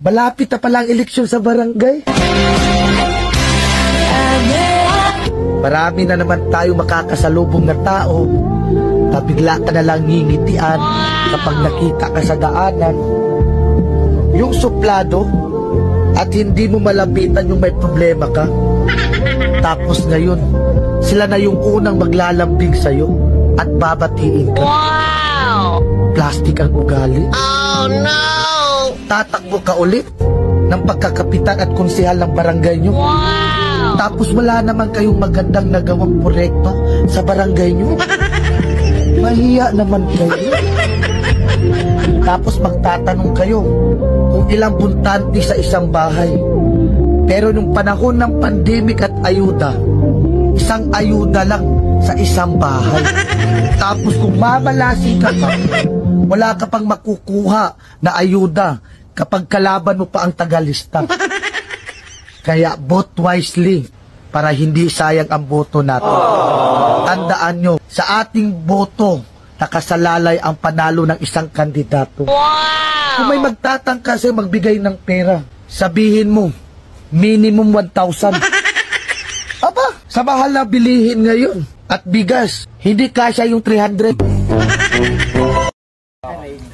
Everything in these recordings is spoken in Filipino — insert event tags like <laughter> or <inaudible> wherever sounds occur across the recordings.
Malapit na pala ang eleksyon sa barangay. Marami na naman tayo makakasalubong na tao na bigla ka na lang ngingitian kapag nakita ka sa daanan. Yung suplado at hindi mo malapitan yung may problema ka. Tapos ngayon, sila na yung unang maglalambing sa'yo at babatiin ka. Wow! Plastic ang ugali. Oh no! Tatakbo ka ulit ng pagkakapitan at konsehal ng barangay nyo. Wow! Tapos wala naman kayong magandang nagawang proyekto sa barangay nyo. <laughs> Mahiya naman kayo. Tapos magtatanong kayo kung ilang buntante sa isang bahay. Pero nung panahon ng pandemic at ayuda, isang ayuda lang sa isang bahay. Tapos kung mamalasi ka pa, wala ka pang makukuha na ayuda kapag kalaban mo pa ang tagalista. <laughs> Kaya vote wisely para hindi sayang ang boto natin. Tandaan nyo, sa ating boto, nakasalalay ang panalo ng isang kandidato. Kung may magtatangka sa'yo magbigay ng pera, sabihin mo, minimum 1,000. <laughs> Aba, sa mahal na bilihin ngayon. At bigas, hindi kasya yung 300.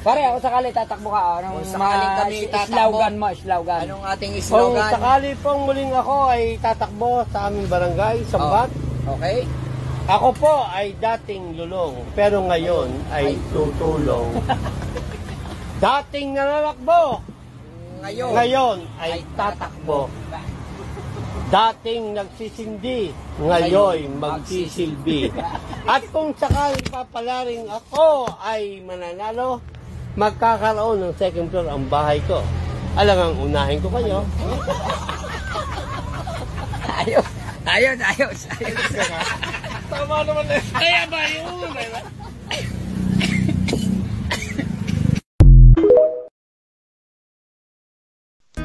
Pare, ako sakali tatakbo ka. Anong Kung sakaling kami tatakbo. slogan mo, slogan. Anong ating Kung slogan? sakali pong muling ako ay tatakbo sa aming barangay, Sambat, Okay? ako po ay dating lulong, pero ngayon ay tutulong. <laughs> dating nananakbo, Ngayon. ngayon ay tatakbo. Dating nagsisindi, ngayon magsisilbi. At kung sakali papalaring ako ay mananalo, magkakaroon ng second floor ang bahay ko. Alangang unahin ko kayo. Ayos. Ayos, ayos, ayos. Tama naman eh. Kaya ba yun?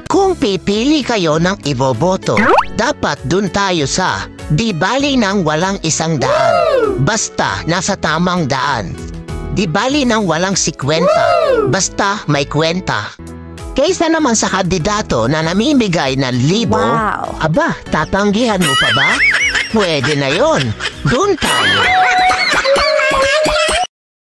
Kung pipili kayo ng iboboto, dapat dun tayo sa di bali ng walang isang daan. Basta nasa tamang daan. Di bali ng walang sikwenta. Basta may kwenta. Kaysa naman sa kandidato na namimigay ng libo, aba, tatanggihan mo pa ba? Pwede na yon. Doon tayo.